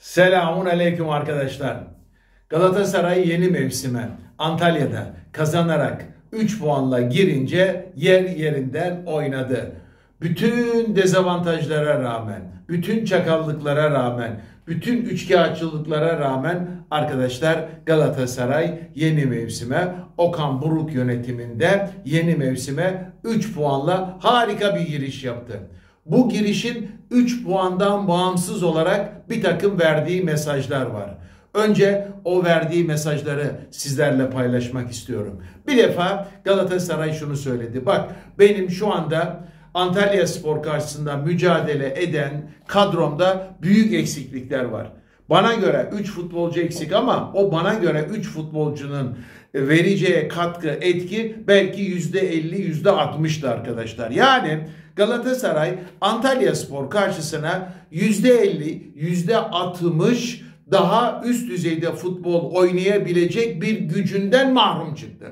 Selamun aleyküm arkadaşlar. Galatasaray yeni mevsime Antalya'da kazanarak 3 puanla girince yer yerinden oynadı. Bütün dezavantajlara rağmen, bütün çakallıklara rağmen, bütün üçkağıtçılıklara rağmen arkadaşlar Galatasaray yeni mevsime Okan Buruk yönetiminde yeni mevsime 3 puanla harika bir giriş yaptı. Bu girişin 3 puandan bağımsız olarak bir takım verdiği mesajlar var. Önce o verdiği mesajları sizlerle paylaşmak istiyorum. Bir defa Galatasaray şunu söyledi. Bak benim şu anda Antalya Spor karşısında mücadele eden kadromda büyük eksiklikler var. Bana göre 3 futbolcu eksik ama o bana göre 3 futbolcunun vereceği katkı, etki belki %50, %60'tı arkadaşlar. Yani Galatasaray Antalya Spor karşısına %50, %60 daha üst düzeyde futbol oynayabilecek bir gücünden mahrum çıktı.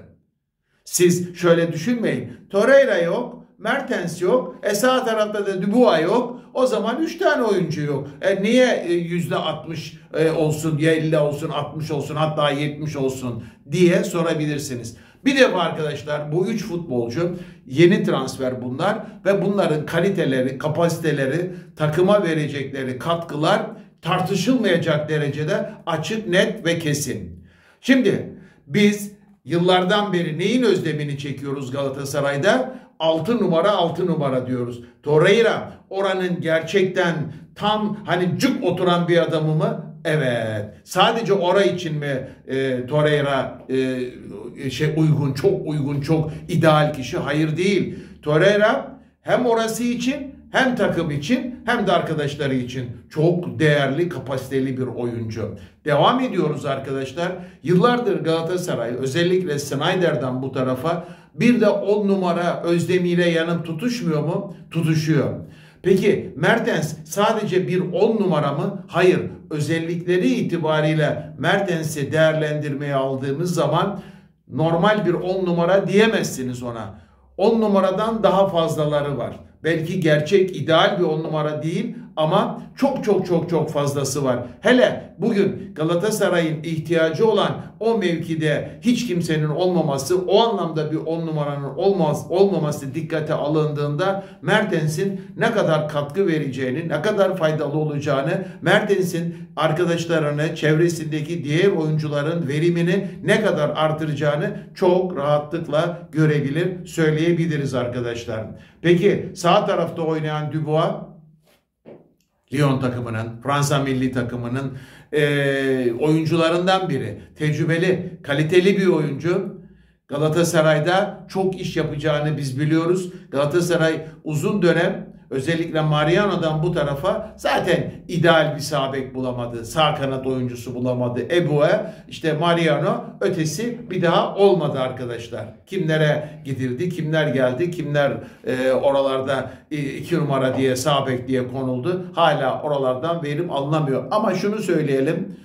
Siz şöyle düşünmeyin. Torreira yok, Mertens yok, e sağ tarafta da Dubois yok. O zaman 3 tane oyuncu yok. E niye yüzde 60 e, olsun, ya 50 olsun, 60 olsun, hatta 70 olsun diye sorabilirsiniz. Bir defa arkadaşlar bu 3 futbolcu yeni transfer bunlar ve bunların kaliteleri, kapasiteleri, takıma verecekleri katkılar tartışılmayacak derecede açık, net ve kesin. Şimdi biz yıllardan beri neyin özlemini çekiyoruz Galatasaray'da? 6 numara 6 numara diyoruz. Torreira oranın gerçekten tam hani cuk oturan bir adamı mı? Evet. Sadece ora için mi e, Torreira e, şey uygun, çok uygun, çok ideal kişi? Hayır değil. Torreira hem orası için hem takım için hem de arkadaşları için çok değerli, kapasiteli bir oyuncu. Devam ediyoruz arkadaşlar. Yıllardır Galatasaray özellikle Snyder'dan bu tarafa bir de 10 numara Özdemir ile yanım tutuşmuyor mu? Tutuşuyor. Peki Mertens sadece bir 10 numara mı? Hayır. Özellikleri itibariyle Mertens'i değerlendirmeye aldığımız zaman normal bir 10 numara diyemezsiniz ona. 10 numaradan daha fazlaları var. Belki gerçek ideal bir 10 numara değil ama çok çok çok çok fazlası var. Hele bugün Galatasaray'ın ihtiyacı olan o mevkide hiç kimsenin olmaması, o anlamda bir on numaranın olmaz, olmaması dikkate alındığında Mertens'in ne kadar katkı vereceğini, ne kadar faydalı olacağını, Mertens'in arkadaşlarını, çevresindeki diğer oyuncuların verimini ne kadar artıracağını çok rahatlıkla görebilir, söyleyebiliriz arkadaşlar. Peki sağ tarafta oynayan Dubois Lyon takımının, Fransa milli takımının e, oyuncularından biri. Tecrübeli, kaliteli bir oyuncu. Galatasaray'da çok iş yapacağını biz biliyoruz. Galatasaray uzun dönem Özellikle Mariano'dan bu tarafa zaten ideal bir sağ bulamadı. Sağ kanat oyuncusu bulamadı. Ebue işte Mariano ötesi bir daha olmadı arkadaşlar. Kimlere gidildi, kimler geldi, kimler e, oralarda iki numara diye sağ diye konuldu. Hala oralardan verim alınamıyor. Ama şunu söyleyelim.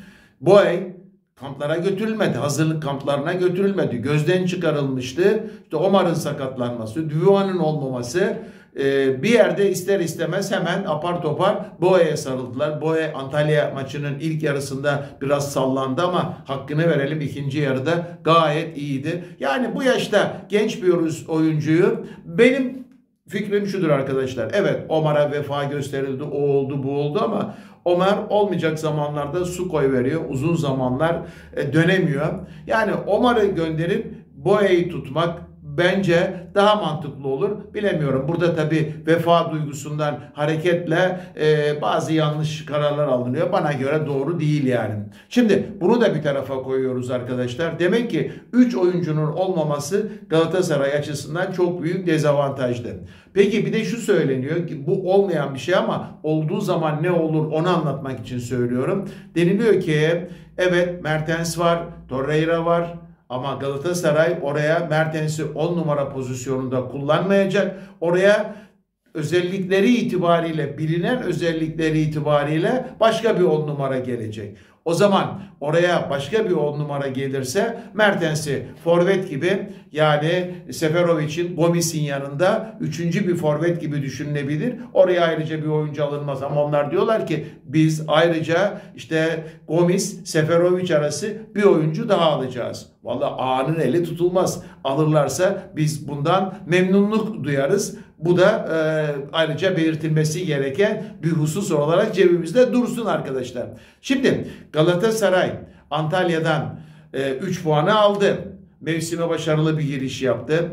Boy kamplara götürülmedi. Hazırlık kamplarına götürülmedi. Gözden çıkarılmıştı. İşte Omar'ın sakatlanması, Duvan'ın olmaması e, bir yerde ister istemez hemen apar topar Boğa'ya sarıldılar. Boğa Antalya maçının ilk yarısında biraz sallandı ama hakkını verelim ikinci yarıda gayet iyiydi. Yani bu yaşta genç bir oyuncuyu benim fikrim şudur arkadaşlar. Evet Omar'a vefa gösterildi o oldu bu oldu ama Ömer olmayacak zamanlarda su koy veriyor. Uzun zamanlar e, dönemiyor. Yani Omar'ı gönderip Boya'yı tutmak bence daha mantıklı olur. Bilemiyorum. Burada tabi vefa duygusundan hareketle e, bazı yanlış kararlar alınıyor. Bana göre doğru değil yani. Şimdi bunu da bir tarafa koyuyoruz arkadaşlar. Demek ki 3 oyuncunun olmaması Galatasaray açısından çok büyük dezavantajdı. Peki bir de şu söyleniyor ki bu olmayan bir şey ama olduğu zaman ne olur onu anlatmak için söylüyorum. Deniliyor ki evet Mertens var, Torreira var, ama Galatasaray oraya Mertens'i 10 numara pozisyonunda kullanmayacak. Oraya özellikleri itibariyle, bilinen özellikleri itibariyle başka bir on numara gelecek. O zaman oraya başka bir on numara gelirse Mertens'i forvet gibi yani Seferovic'in Gomis'in yanında üçüncü bir forvet gibi düşünülebilir. Oraya ayrıca bir oyuncu alınmaz ama onlar diyorlar ki biz ayrıca işte Gomis, Seferovic arası bir oyuncu daha alacağız. Valla ağanın eli tutulmaz. Alırlarsa biz bundan memnunluk duyarız. Bu da e, ayrıca belirtilmesi gereken bir husus olarak cebimizde dursun arkadaşlar. Şimdi Galatasaray Antalya'dan 3 e, puanı aldı. Mevsime başarılı bir giriş yaptı.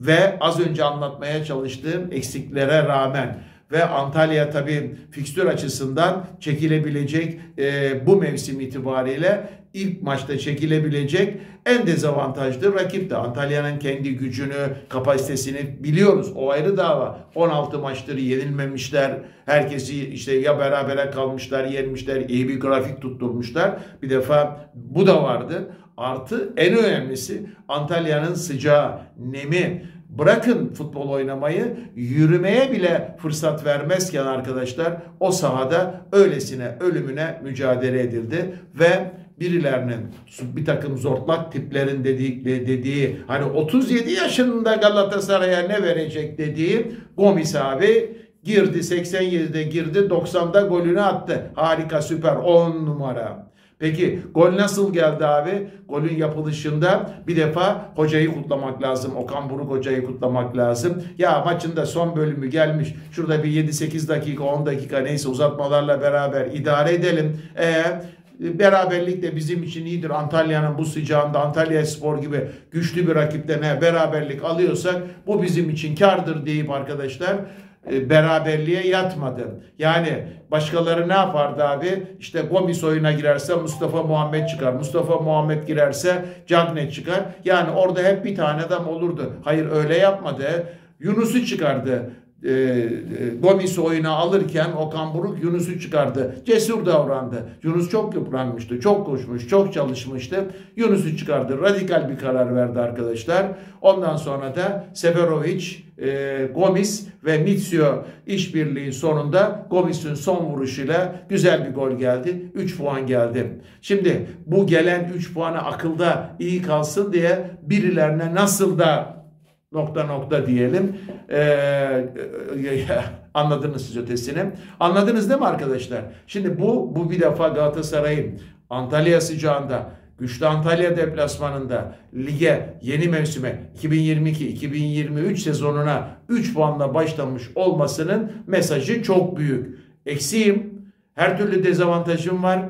Ve az önce anlatmaya çalıştığım eksiklere rağmen ve Antalya tabii fikstür açısından çekilebilecek e, bu mevsim itibariyle ilk maçta çekilebilecek en dezavantajlı rakip de Antalya'nın kendi gücünü, kapasitesini biliyoruz. O ayrı dava. 16 maçtır yenilmemişler. Herkesi işte ya berabere kalmışlar, yenmişler, iyi bir grafik tutturmuşlar. Bir defa bu da vardı. Artı en önemlisi Antalya'nın sıcağı, nemi, bırakın futbol oynamayı yürümeye bile fırsat vermezken arkadaşlar o sahada öylesine ölümüne mücadele edildi ve birilerinin bir takım zortlak tiplerin dediği, dediği hani 37 yaşında Galatasaray'a ne verecek dediği Gomis abi girdi 87'de girdi 90'da golünü attı. Harika süper 10 numara. Peki gol nasıl geldi abi? Golün yapılışında bir defa hocayı kutlamak lazım. Okan Buruk hocayı kutlamak lazım. Ya maçın da son bölümü gelmiş. Şurada bir 7-8 dakika 10 dakika neyse uzatmalarla beraber idare edelim. Eee Beraberlik de bizim için iyidir. Antalya'nın bu sıcağında Antalya Spor gibi güçlü bir rakipte ne beraberlik alıyorsak bu bizim için kardır deyip arkadaşlar beraberliğe yatmadı. Yani başkaları ne yapardı abi? İşte Gomis oyuna girerse Mustafa Muhammed çıkar. Mustafa Muhammed girerse Cagnet çıkar. Yani orada hep bir tane adam olurdu. Hayır öyle yapmadı. Yunus'u çıkardı e, e, Gomis'i oyuna alırken Okan Buruk Yunus'u çıkardı. Cesur davrandı. Yunus çok yıpranmıştı. Çok koşmuş. Çok çalışmıştı. Yunus'u çıkardı. Radikal bir karar verdi arkadaşlar. Ondan sonra da Seferovic, e, Gomis ve Mitsio işbirliği sonunda Gomis'in son vuruşuyla güzel bir gol geldi. 3 puan geldi. Şimdi bu gelen 3 puanı akılda iyi kalsın diye birilerine nasıl da nokta nokta diyelim. Ee, anladınız siz ötesini. Anladınız değil mi arkadaşlar? Şimdi bu bu bir defa Galatasaray'ın Antalya sıcağında güçlü Antalya deplasmanında lige yeni mevsime 2022-2023 sezonuna 3 puanla başlamış olmasının mesajı çok büyük. Eksiğim, her türlü dezavantajım var.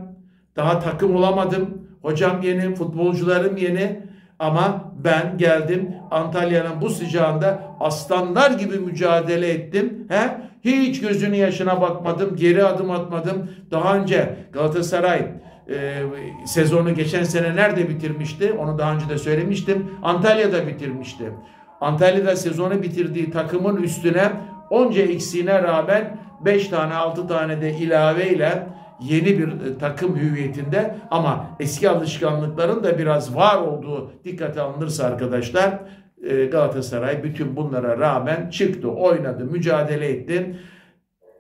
Daha takım olamadım. Hocam yeni, futbolcularım yeni. Ama ben geldim Antalya'nın bu sıcağında aslanlar gibi mücadele ettim. He? Hiç gözünün yaşına bakmadım, geri adım atmadım. Daha önce Galatasaray e, sezonu geçen sene nerede bitirmişti? Onu daha önce de söylemiştim. Antalya'da bitirmişti. Antalya'da sezonu bitirdiği takımın üstüne onca eksiğine rağmen 5 tane 6 tane de ilaveyle yeni bir e, takım hüviyetinde ama eski alışkanlıkların da biraz var olduğu dikkate alınırsa arkadaşlar e, Galatasaray bütün bunlara rağmen çıktı, oynadı, mücadele etti.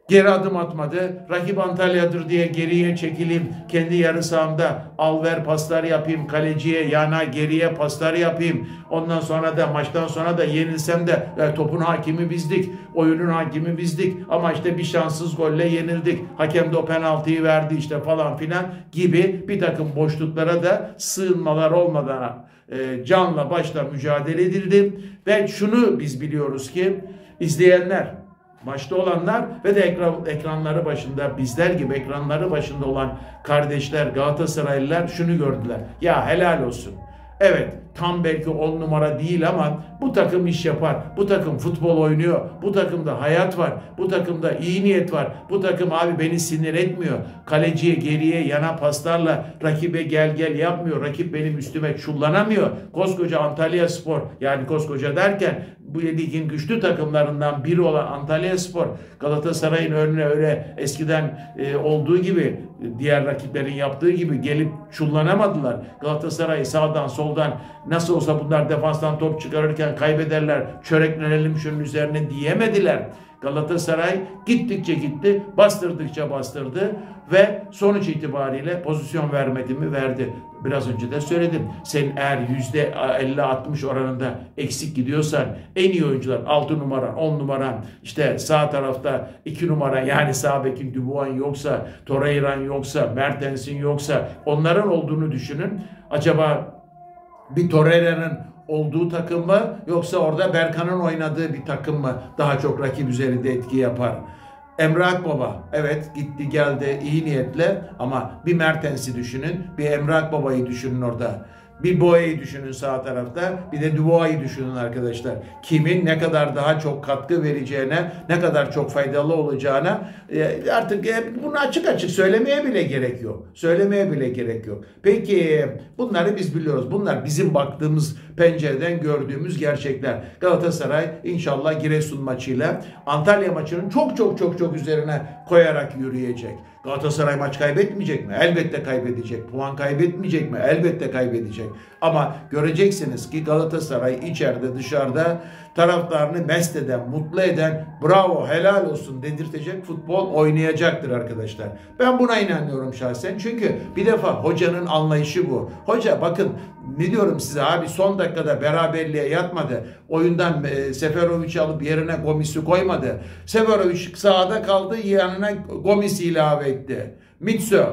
Geri adım atmadı. Rakip Antalya'dır diye geriye çekileyim. Kendi yarı sahamda al ver paslar yapayım. Kaleciye yana geriye paslar yapayım. Ondan sonra da maçtan sonra da yenilsem de e, topun hakimi bizdik. Oyunun hakimi bizdik. Ama işte bir şanssız golle yenildik. Hakem de o penaltıyı verdi işte falan filan gibi bir takım boşluklara da sığınmalar olmadan e, canla başla mücadele edildi. Ve şunu biz biliyoruz ki izleyenler Maçta olanlar ve de ekran, ekranları başında bizler gibi ekranları başında olan kardeşler Galatasaraylılar şunu gördüler. Ya helal olsun. Evet tam belki on numara değil ama bu takım iş yapar. Bu takım futbol oynuyor. Bu takımda hayat var. Bu takımda iyi niyet var. Bu takım abi beni sinir etmiyor. Kaleciye geriye yana paslarla rakibe gel gel yapmıyor. Rakip benim üstüme çullanamıyor. Koskoca Antalya Spor yani koskoca derken bu ligin güçlü takımlarından biri olan Antalya Spor Galatasaray'ın önüne öyle eskiden e, olduğu gibi diğer rakiplerin yaptığı gibi gelip çullanamadılar. Galatasaray sağdan soldan nasıl olsa bunlar defanstan top çıkarırken kaybederler çöreklenelim şunun üzerine diyemediler. Galatasaray gittikçe gitti, bastırdıkça bastırdı ve sonuç itibariyle pozisyon vermedi mi verdi. Biraz önce de söyledim. Sen eğer yüzde 50-60 oranında eksik gidiyorsan en iyi oyuncular 6 numara, 10 numara, işte sağ tarafta 2 numara yani sağ bekin Dubuan yoksa, Torreira'nın yoksa, Mertens'in yoksa onların olduğunu düşünün. Acaba bir Torreira'nın olduğu takım mı yoksa orada Berkan'ın oynadığı bir takım mı daha çok rakip üzerinde etki yapar? Emre Akbaba evet gitti geldi iyi niyetle ama bir Mertens'i düşünün bir Emre Akbaba'yı düşünün orada. Bir Boya'yı düşünün sağ tarafta. Bir de Dubois'ı düşünün arkadaşlar. Kimin ne kadar daha çok katkı vereceğine, ne kadar çok faydalı olacağına e, artık e, bunu açık açık söylemeye bile gerek yok. Söylemeye bile gerek yok. Peki bunları biz biliyoruz. Bunlar bizim baktığımız pencereden gördüğümüz gerçekler. Galatasaray inşallah Giresun maçıyla Antalya maçının çok çok çok çok üzerine koyarak yürüyecek. Galatasaray maç kaybetmeyecek mi? Elbette kaybedecek. Puan kaybetmeyecek mi? Elbette kaybedecek. Ama göreceksiniz ki Galatasaray içeride dışarıda taraftarını mest eden, mutlu eden, bravo helal olsun dedirtecek futbol oynayacaktır arkadaşlar. Ben buna inanıyorum şahsen. Çünkü bir defa hocanın anlayışı bu. Hoca bakın ne diyorum size abi son dakikada beraberliğe yatmadı. Oyundan e, Seferovic'i alıp yerine Gomis'i koymadı. Seferovic sağda kaldı yanına Gomis ilave etti. Mitsu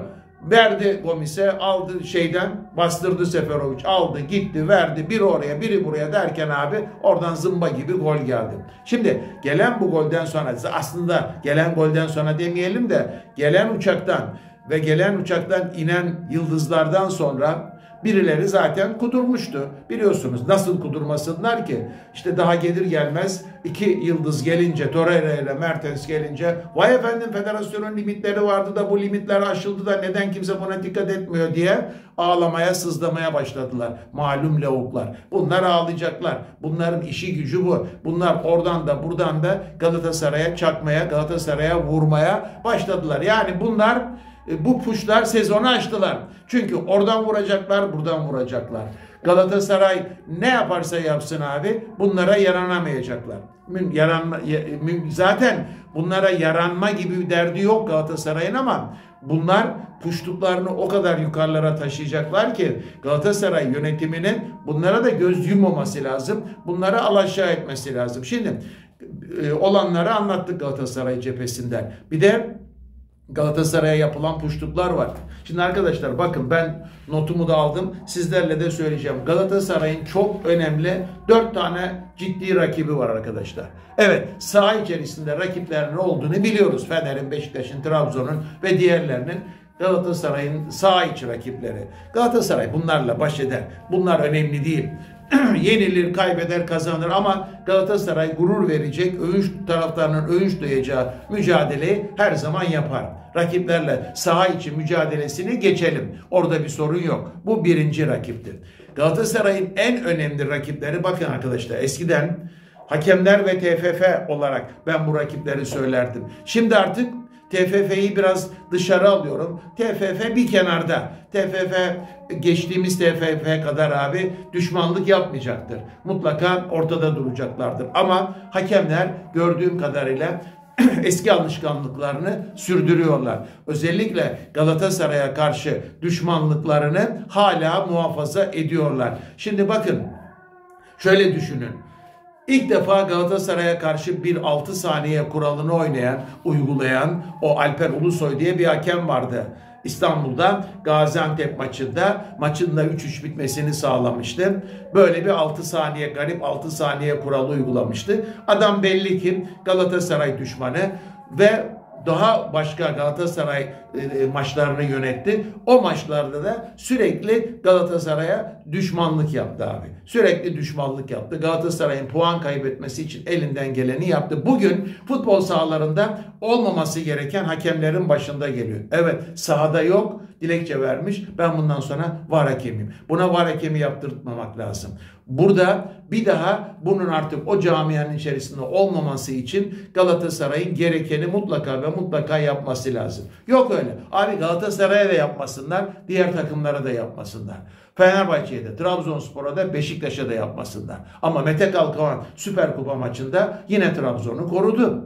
verdi Gomis'e aldı şeyden bastırdı Seferovic aldı gitti verdi biri oraya biri buraya derken abi oradan zımba gibi gol geldi. Şimdi gelen bu golden sonra aslında gelen golden sonra demeyelim de gelen uçaktan ve gelen uçaktan inen yıldızlardan sonra Birileri zaten kudurmuştu. Biliyorsunuz nasıl kudurmasınlar ki? İşte daha gelir gelmez iki yıldız gelince, Torreira ile Mertens gelince vay efendim federasyonun limitleri vardı da bu limitler aşıldı da neden kimse buna dikkat etmiyor diye ağlamaya, sızlamaya başladılar. Malum lavuklar. Bunlar ağlayacaklar. Bunların işi gücü bu. Bunlar oradan da buradan da Galatasaray'a çakmaya, Galatasaray'a vurmaya başladılar. Yani bunlar bu puşlar sezonu açtılar. Çünkü oradan vuracaklar, buradan vuracaklar. Galatasaray ne yaparsa yapsın abi bunlara yaranamayacaklar. Yaranma, zaten bunlara yaranma gibi bir derdi yok Galatasaray'ın ama bunlar puştuklarını o kadar yukarılara taşıyacaklar ki Galatasaray yönetiminin bunlara da göz yummaması lazım. Bunları alaşağı etmesi lazım. Şimdi e, olanları anlattık Galatasaray cephesinden. Bir de Galatasaray'a yapılan puştuklar var. Şimdi arkadaşlar bakın ben notumu da aldım. Sizlerle de söyleyeceğim. Galatasaray'ın çok önemli 4 tane ciddi rakibi var arkadaşlar. Evet saha içerisinde rakiplerinin olduğunu biliyoruz. Fener'in, Beşiktaş'ın, Trabzon'un ve diğerlerinin Galatasaray'ın sağ içi rakipleri. Galatasaray bunlarla baş eder. Bunlar önemli değil. Yenilir, kaybeder, kazanır ama Galatasaray gurur verecek, övünç taraftarının övünç duyacağı mücadeleyi her zaman yapar. Rakiplerle saha içi mücadelesini geçelim. Orada bir sorun yok. Bu birinci rakiptir. Galatasaray'ın en önemli rakipleri bakın arkadaşlar eskiden hakemler ve TFF olarak ben bu rakipleri söylerdim. Şimdi artık TFF'yi biraz dışarı alıyorum. TFF bir kenarda. TFF geçtiğimiz TFF kadar abi düşmanlık yapmayacaktır. Mutlaka ortada duracaklardır. Ama hakemler gördüğüm kadarıyla eski alışkanlıklarını sürdürüyorlar. Özellikle Galatasaray'a karşı düşmanlıklarını hala muhafaza ediyorlar. Şimdi bakın şöyle düşünün. İlk defa Galatasaray'a karşı bir 6 saniye kuralını oynayan, uygulayan o Alper Ulusoy diye bir hakem vardı. İstanbul'da Gaziantep maçında maçın da 3-3 bitmesini sağlamıştı. Böyle bir 6 saniye garip 6 saniye kuralı uygulamıştı. Adam belli ki Galatasaray düşmanı ve daha başka Galatasaray e, e, maçlarını yönetti. O maçlarda da sürekli Galatasaray'a düşmanlık yaptı abi. Sürekli düşmanlık yaptı. Galatasaray'ın puan kaybetmesi için elinden geleni yaptı. Bugün futbol sahalarında olmaması gereken hakemlerin başında geliyor. Evet sahada yok dilekçe vermiş. Ben bundan sonra var hakemiyim. Buna var hakemi yaptırtmamak lazım. Burada bir daha bunun artık o camianın içerisinde olmaması için Galatasaray'ın gerekeni mutlaka ve mutlaka yapması lazım. Yok öyle. Abi Galatasaray'a da yapmasınlar, diğer takımlara da yapmasınlar. Fenerbahçe'ye de, Trabzonspor'a da, Beşiktaş'a da yapmasınlar. Ama Mete Kalkavan Süper Kupa maçında yine Trabzon'u korudu.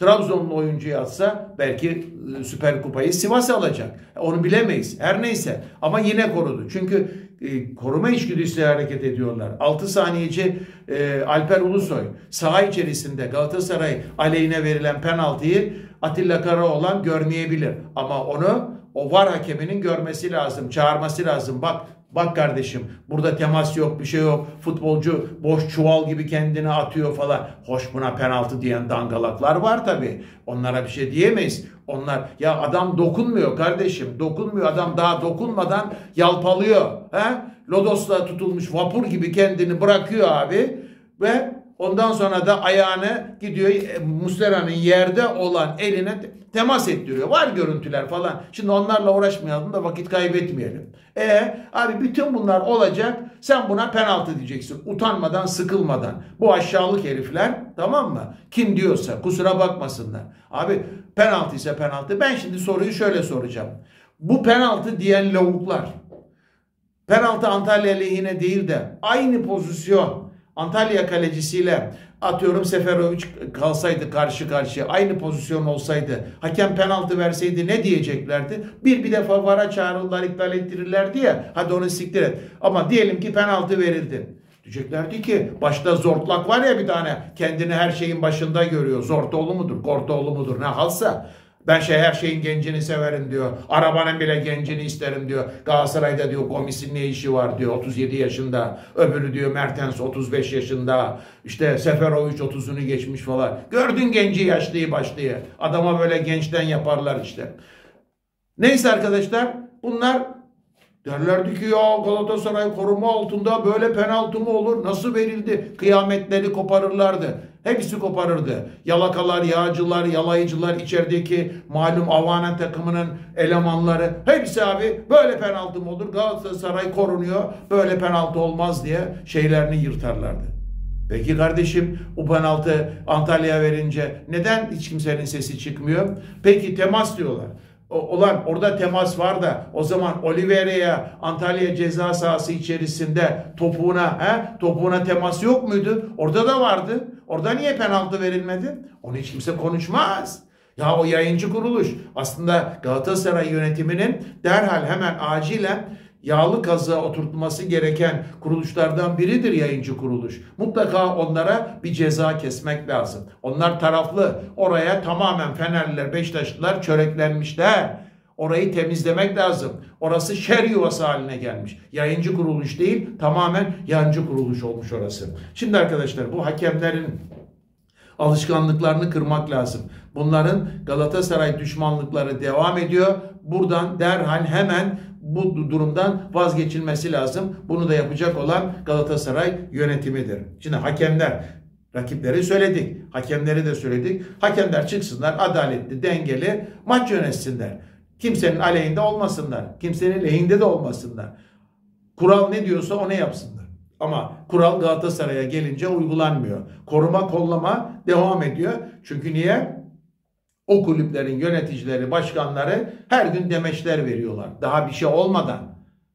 Trabzonlu oyuncuyu atsa belki e, Süper Kupayı Sivas alacak. Onu bilemeyiz. Her neyse ama yine korudu. Çünkü e, koruma içgüdüsüyle hareket ediyorlar. 6 saniyeci e, Alper Ulusoy saha içerisinde Galatasaray aleyhine verilen penaltıyı Atilla Karaoğlan görmeyebilir. Ama onu o var hakeminin görmesi lazım, çağırması lazım. Bak Bak kardeşim burada temas yok bir şey yok. Futbolcu boş çuval gibi kendini atıyor falan. Hoş buna penaltı diyen dangalaklar var tabi. Onlara bir şey diyemeyiz. Onlar ya adam dokunmuyor kardeşim. Dokunmuyor adam daha dokunmadan yalpalıyor. He? Lodos'la tutulmuş vapur gibi kendini bırakıyor abi. Ve ondan sonra da ayağını gidiyor e, Muslera'nın yerde olan eline temas ettiriyor. Var görüntüler falan. Şimdi onlarla uğraşmayalım da vakit kaybetmeyelim. E abi bütün bunlar olacak. Sen buna penaltı diyeceksin. Utanmadan, sıkılmadan. Bu aşağılık herifler tamam mı? Kim diyorsa kusura bakmasınlar. Abi penaltı ise penaltı. Ben şimdi soruyu şöyle soracağım. Bu penaltı diyen lavuklar penaltı Antalya lehine değil de aynı pozisyon Antalya kalecisiyle atıyorum Seferovic kalsaydı karşı karşıya aynı pozisyon olsaydı hakem penaltı verseydi ne diyeceklerdi? Bir bir defa vara çağrıldılar iptal ettirirlerdi ya hadi onu siktir et. Ama diyelim ki penaltı verildi. Diyeceklerdi ki başta Zortlak var ya bir tane kendini her şeyin başında görüyor. Zortoğlu mudur, Kortoğlu mudur ne halsa. Ben şey her şeyin gencini severim diyor. Arabanın bile gencini isterim diyor. Galatasaray'da diyor komisin ne işi var diyor 37 yaşında. Öbürü diyor Mertens 35 yaşında. İşte Seferovic 30'unu geçmiş falan. Gördün genci yaşlıyı başlıyı. Adama böyle gençten yaparlar işte. Neyse arkadaşlar bunlar derlerdi ki ya Galatasaray koruma altında böyle penaltı mı olur? Nasıl verildi? Kıyametleri koparırlardı. Hepsi koparırdı. Yalakalar, yağcılar, yalayıcılar, içerideki malum Avanen takımının elemanları. Hepsi abi böyle penaltı mı olur? Galatasaray korunuyor. Böyle penaltı olmaz diye şeylerini yırtarlardı. Peki kardeşim o penaltı Antalya'ya verince neden hiç kimsenin sesi çıkmıyor? Peki temas diyorlar olan orada temas var da o zaman Oliveira'ya Antalya ceza sahası içerisinde topuğuna he, topuğuna temas yok muydu? Orada da vardı. Orada niye penaltı verilmedi? Onu hiç kimse konuşmaz. Ya o yayıncı kuruluş aslında Galatasaray yönetiminin derhal hemen acilen yağlı kazığa oturtması gereken kuruluşlardan biridir yayıncı kuruluş. Mutlaka onlara bir ceza kesmek lazım. Onlar taraflı. Oraya tamamen Fenerliler, Beşiktaşlılar çöreklenmişler. Orayı temizlemek lazım. Orası şer yuvası haline gelmiş. Yayıncı kuruluş değil, tamamen yancı kuruluş olmuş orası. Şimdi arkadaşlar bu hakemlerin alışkanlıklarını kırmak lazım. Bunların Galatasaray düşmanlıkları devam ediyor. Buradan derhal hemen bu durumdan vazgeçilmesi lazım. Bunu da yapacak olan Galatasaray yönetimidir. Şimdi hakemler Rakipleri söyledik. Hakemleri de söyledik. Hakemler çıksınlar adaletli, dengeli maç yönetsinler. Kimsenin aleyhinde olmasınlar. Kimsenin lehinde de olmasınlar. Kural ne diyorsa onu yapsınlar. Ama kural Galatasaray'a gelince uygulanmıyor. Koruma kollama devam ediyor. Çünkü niye? o kulüplerin yöneticileri, başkanları her gün demeçler veriyorlar. Daha bir şey olmadan,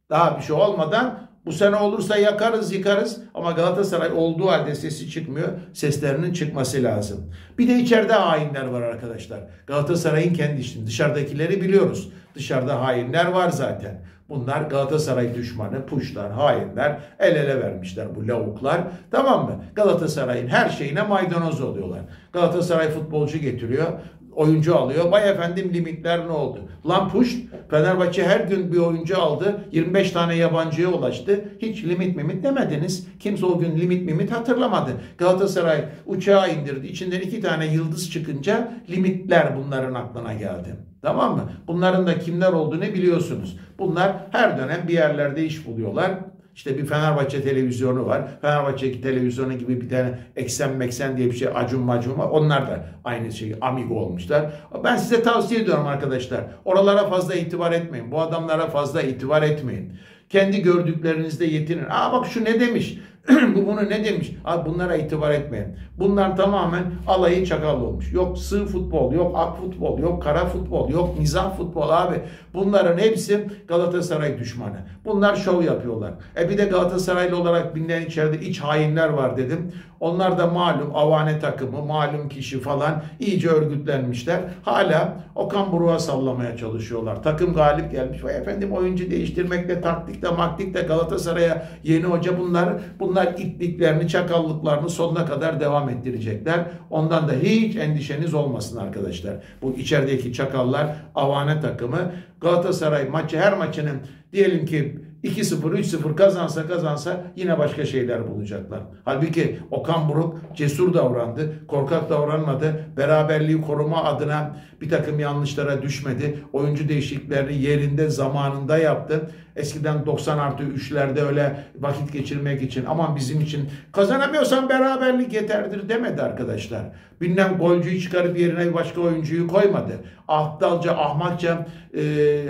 daha bir şey olmadan bu sene olursa yakarız yıkarız ama Galatasaray olduğu halde sesi çıkmıyor. Seslerinin çıkması lazım. Bir de içeride hainler var arkadaşlar. Galatasaray'ın kendi işini dışarıdakileri biliyoruz. Dışarıda hainler var zaten. Bunlar Galatasaray düşmanı, puşlar, hainler el ele vermişler bu lavuklar. Tamam mı? Galatasaray'ın her şeyine maydanoz oluyorlar. Galatasaray futbolcu getiriyor oyuncu alıyor. Vay efendim limitler ne oldu? Lan push Fenerbahçe her gün bir oyuncu aldı. 25 tane yabancıya ulaştı. Hiç limit mimit demediniz. Kimse o gün limit mimit hatırlamadı. Galatasaray uçağı indirdi. İçinden iki tane yıldız çıkınca limitler bunların aklına geldi. Tamam mı? Bunların da kimler olduğunu biliyorsunuz. Bunlar her dönem bir yerlerde iş buluyorlar. İşte bir Fenerbahçe televizyonu var. Fenerbahçe televizyonu gibi bir tane eksen meksen diye bir şey acun macun var. Onlar da aynı şey amigo olmuşlar. Ben size tavsiye ediyorum arkadaşlar. Oralara fazla itibar etmeyin. Bu adamlara fazla itibar etmeyin. Kendi gördüklerinizde yetinin. Aa bak şu ne demiş. Bu bunu ne demiş? Abi bunlara itibar etmeyin. Bunlar tamamen alayı çakal olmuş. Yok sığ futbol, yok ak futbol, yok kara futbol, yok mizah futbol abi. Bunların hepsi Galatasaray düşmanı. Bunlar şov yapıyorlar. E bir de Galatasaraylı olarak bilinen içeride iç hainler var dedim. Onlar da malum avane takımı, malum kişi falan iyice örgütlenmişler. Hala Okan Buruk'a sallamaya çalışıyorlar. Takım galip gelmiş. Vay efendim oyuncu değiştirmekle, taktikle, maktikle Galatasaray'a yeni hoca bunlar bunlar itliklerini, çakallıklarını sonuna kadar devam ettirecekler. Ondan da hiç endişeniz olmasın arkadaşlar. Bu içerideki çakallar avane takımı Galatasaray maçı her maçının diyelim ki 2-0, 3-0 kazansa kazansa yine başka şeyler bulacaklar. Halbuki Okan Buruk cesur davrandı, korkak davranmadı. Beraberliği koruma adına bir takım yanlışlara düşmedi. Oyuncu değişikliklerini yerinde, zamanında yaptı. Eskiden 90 artı 3'lerde öyle vakit geçirmek için aman bizim için kazanamıyorsan beraberlik yeterdir demedi arkadaşlar. Bilmem golcüyü çıkarıp yerine başka oyuncuyu koymadı. Aptalca, ahmakça e,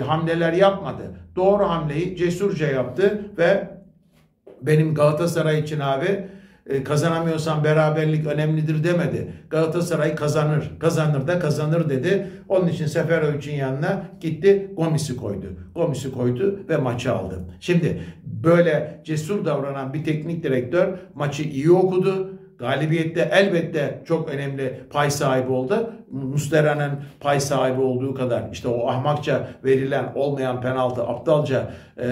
hamleler yapmadı. Doğru hamleyi cesurca yaptı ve benim Galatasaray için abi e, kazanamıyorsan beraberlik önemlidir demedi. Galatasaray kazanır. Kazanır da kazanır dedi. Onun için Seferovic'in yanına gitti Gomis'i koydu. Gomis'i koydu ve maçı aldı. Şimdi böyle cesur davranan bir teknik direktör maçı iyi okudu galibiyette elbette çok önemli pay sahibi oldu. Mustera'nın pay sahibi olduğu kadar işte o ahmakça verilen olmayan penaltı aptalca e,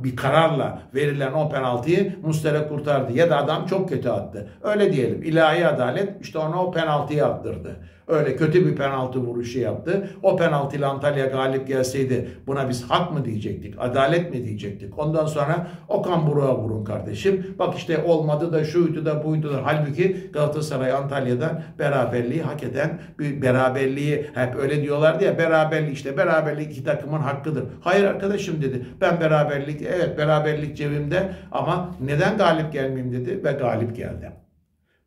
bir kararla verilen o penaltıyı Mustera kurtardı. Ya da adam çok kötü attı. Öyle diyelim ilahi adalet işte ona o penaltıyı attırdı. Öyle kötü bir penaltı vuruşu yaptı. O penaltıyla Antalya galip gelseydi buna biz hak mı diyecektik? Adalet mi diyecektik? Ondan sonra Okan Buruk'a vurun kardeşim. Bak işte olmadı da şuydu da buydu da. Halbuki Galatasaray Antalya'dan beraberliği hak eden bir beraberliği hep öyle diyorlardı ya beraberlik işte beraberlik iki takımın hakkıdır. Hayır arkadaşım dedi. Ben beraberlik evet beraberlik cebimde ama neden galip gelmeyeyim dedi ve galip geldi.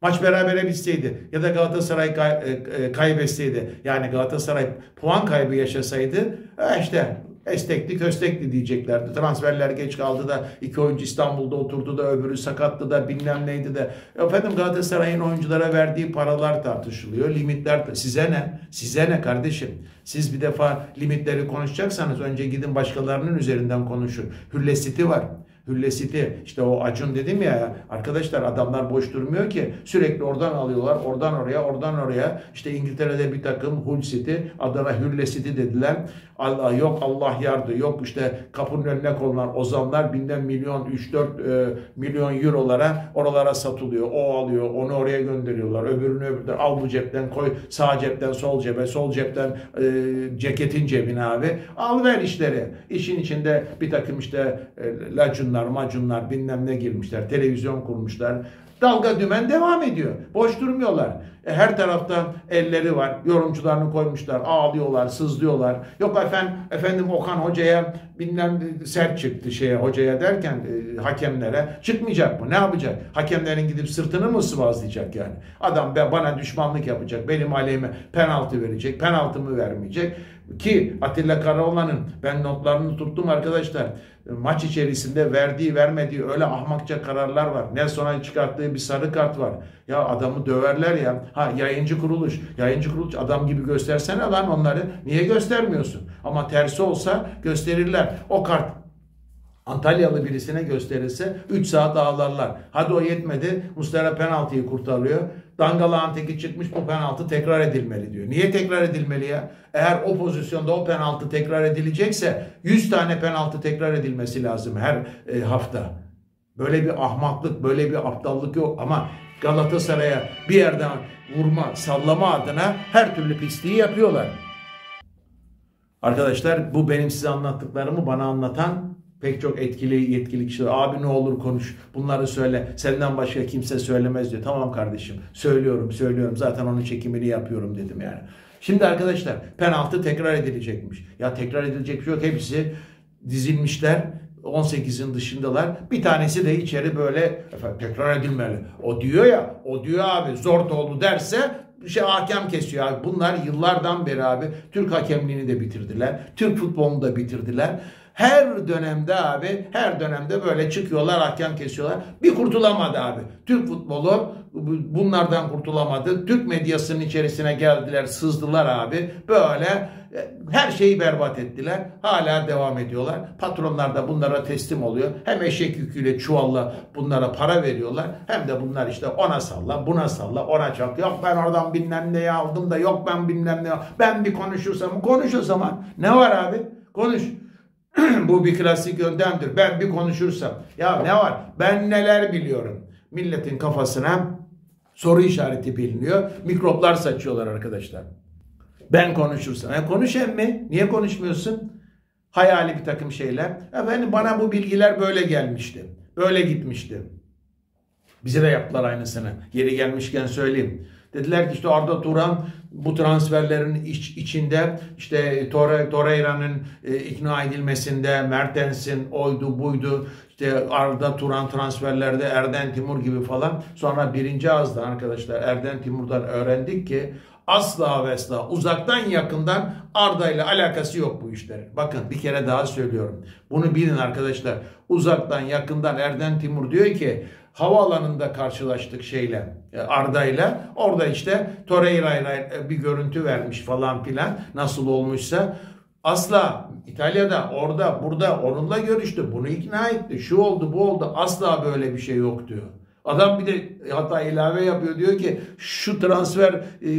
Maç berabere bitseydi ya da Galatasaray kay, e, e, kaybetseydi yani Galatasaray puan kaybı yaşasaydı e işte estekli köstekli diyeceklerdi. Transferler geç kaldı da iki oyuncu İstanbul'da oturdu da öbürü sakattı da bilmem neydi de. Efendim Galatasaray'ın oyunculara verdiği paralar tartışılıyor. Limitler size ne? Size ne kardeşim? Siz bir defa limitleri konuşacaksanız önce gidin başkalarının üzerinden konuşun. Hüllesiti var. Hüllesiti işte o Acun dedim ya arkadaşlar adamlar boş durmuyor ki. Sürekli oradan alıyorlar oradan oraya oradan oraya. İşte İngiltere'de bir takım Hull City adına Hüllesiti dediler. Allah yok Allah yardı yok işte kapının önüne konulan ozanlar binden milyon 3-4 e, milyon eurolara oralara satılıyor. O alıyor onu oraya gönderiyorlar. Öbürünü öbürüne al bu cepten koy sağ cepten sol cebe sol cepten e, ceketin cebine abi. Al ver işleri. İşin içinde bir takım işte e, lacunlar şunlar macunlar bilmem ne girmişler. Televizyon kurmuşlar. Dalga dümen devam ediyor. Boş durmuyorlar. E, her taraftan elleri var. Yorumcularını koymuşlar. Ağlıyorlar, sızlıyorlar. Yok efendim, efendim Okan Hoca'ya bilmem sert çıktı şeye hocaya derken e, hakemlere. Çıkmayacak mı? Ne yapacak? Hakemlerin gidip sırtını mı sıvazlayacak yani? Adam be, bana düşmanlık yapacak. Benim aleyhime penaltı verecek. Penaltımı vermeyecek. Ki Atilla Karaoğlan'ın ben notlarını tuttum arkadaşlar. Maç içerisinde verdiği vermediği öyle ahmakça kararlar var. Nelson'a çıkarttığı bir sarı kart var. Ya adamı döverler ya. Ha yayıncı kuruluş. Yayıncı kuruluş adam gibi göstersene lan onları. Niye göstermiyorsun? Ama tersi olsa gösterirler. O kart Antalyalı birisine gösterirse 3 saat ağlarlar. Hadi o yetmedi. Mustera penaltıyı kurtarıyor. Dangalı Anteki çıkmış bu penaltı tekrar edilmeli diyor. Niye tekrar edilmeli ya? Eğer o pozisyonda o penaltı tekrar edilecekse 100 tane penaltı tekrar edilmesi lazım her e, hafta. Böyle bir ahmaklık, böyle bir aptallık yok ama Galatasaray'a bir yerden vurma, sallama adına her türlü pisliği yapıyorlar. Arkadaşlar bu benim size anlattıklarımı bana anlatan pek çok etkili yetkili kişiler abi ne olur konuş bunları söyle senden başka kimse söylemez diyor. Tamam kardeşim söylüyorum söylüyorum zaten onun çekimini yapıyorum dedim yani. Şimdi arkadaşlar penaltı tekrar edilecekmiş. Ya tekrar edilecek bir şey yok hepsi dizilmişler 18'in dışındalar. Bir tanesi de içeri böyle efendim, tekrar edilmeli. O diyor ya, o diyor abi zor oldu derse şey hakem kesiyor. Bunlar yıllardan beri abi Türk hakemliğini de bitirdiler. Türk futbolunu da bitirdiler. Her dönemde abi, her dönemde böyle çıkıyorlar, hakem kesiyorlar. Bir kurtulamadı abi. Türk futbolu bunlardan kurtulamadı. Türk medyasının içerisine geldiler, sızdılar abi. Böyle e, her şeyi berbat ettiler. Hala devam ediyorlar. Patronlar da bunlara teslim oluyor. Hem eşek yüküyle çuvalla bunlara para veriyorlar. Hem de bunlar işte ona salla, buna salla, ona çak. Yok ben oradan bilmem neyi aldım da yok ben bilmem ne. Ben bir konuşursam, konuş o zaman. Ne var abi? Konuş. Bu bir klasik yöntemdir. Ben bir konuşursam. Ya ne var? Ben neler biliyorum. Milletin kafasına soru işareti biliniyor. Mikroplar saçıyorlar arkadaşlar. Ben konuşursam. E konuş emmi. Niye konuşmuyorsun? Hayali bir takım şeyler. Efendim bana bu bilgiler böyle gelmişti. Böyle gitmişti. Bize de yaptılar aynısını. Yeri gelmişken söyleyeyim. Dediler ki işte Arda Turan bu transferlerin iç, içinde işte Torre, Torreira'nın e, ikna edilmesinde Mertens'in oydu buydu işte Arda Turan transferlerde Erden Timur gibi falan. Sonra birinci ağızda arkadaşlar Erden Timur'dan öğrendik ki asla ve asla uzaktan yakından Arda ile alakası yok bu işlerin. Bakın bir kere daha söylüyorum. Bunu bilin arkadaşlar. Uzaktan yakından Erden Timur diyor ki havaalanında karşılaştık şeyle e, Arda ile. Orada işte Torreira ile bir görüntü vermiş falan filan nasıl olmuşsa. Asla İtalya'da orada burada onunla görüştü. Bunu ikna etti. Şu oldu bu oldu. Asla böyle bir şey yok diyor. Adam bir de hatta ilave yapıyor diyor ki şu transfer e,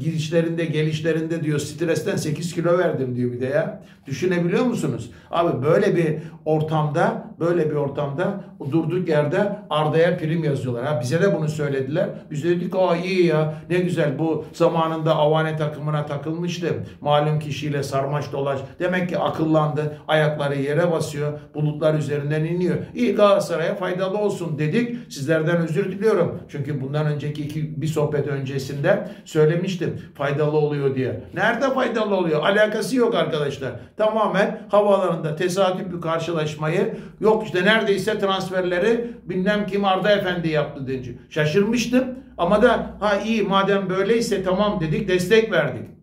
girişlerinde gelişlerinde diyor stresten 8 kilo verdim diyor bir de ya. Düşünebiliyor musunuz? Abi böyle bir ortamda böyle bir ortamda durduk yerde Arda'ya prim yazıyorlar. Ha, bize de bunu söylediler. Biz dedik aa iyi ya ne güzel bu zamanında Avane takımına takılmıştı. Malum kişiyle sarmaş dolaş. Demek ki akıllandı. Ayakları yere basıyor. Bulutlar üzerinden iniyor. İyi Galatasaray'a faydalı olsun dedik. Sizlerden özür diliyorum. Çünkü bundan önceki iki, bir sohbet öncesinde söylemiştim. Faydalı oluyor diye. Nerede faydalı oluyor? Alakası yok arkadaşlar. Tamamen havalarında tesadüf bir karşılaşmayı yok işte neredeyse transferleri bilmem kim Arda Efendi yaptı deyince. Şaşırmıştım ama da ha iyi madem böyleyse tamam dedik destek verdik.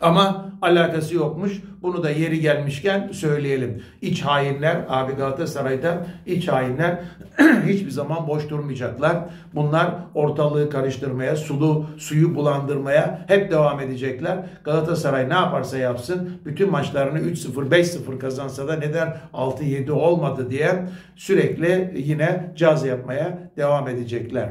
Ama alakası yokmuş. Bunu da yeri gelmişken söyleyelim. İç hainler, abi Galatasaray'da iç hainler hiçbir zaman boş durmayacaklar. Bunlar ortalığı karıştırmaya, sulu suyu bulandırmaya hep devam edecekler. Galatasaray ne yaparsa yapsın bütün maçlarını 3-0, 5-0 kazansa da neden 6-7 olmadı diye sürekli yine caz yapmaya devam edecekler.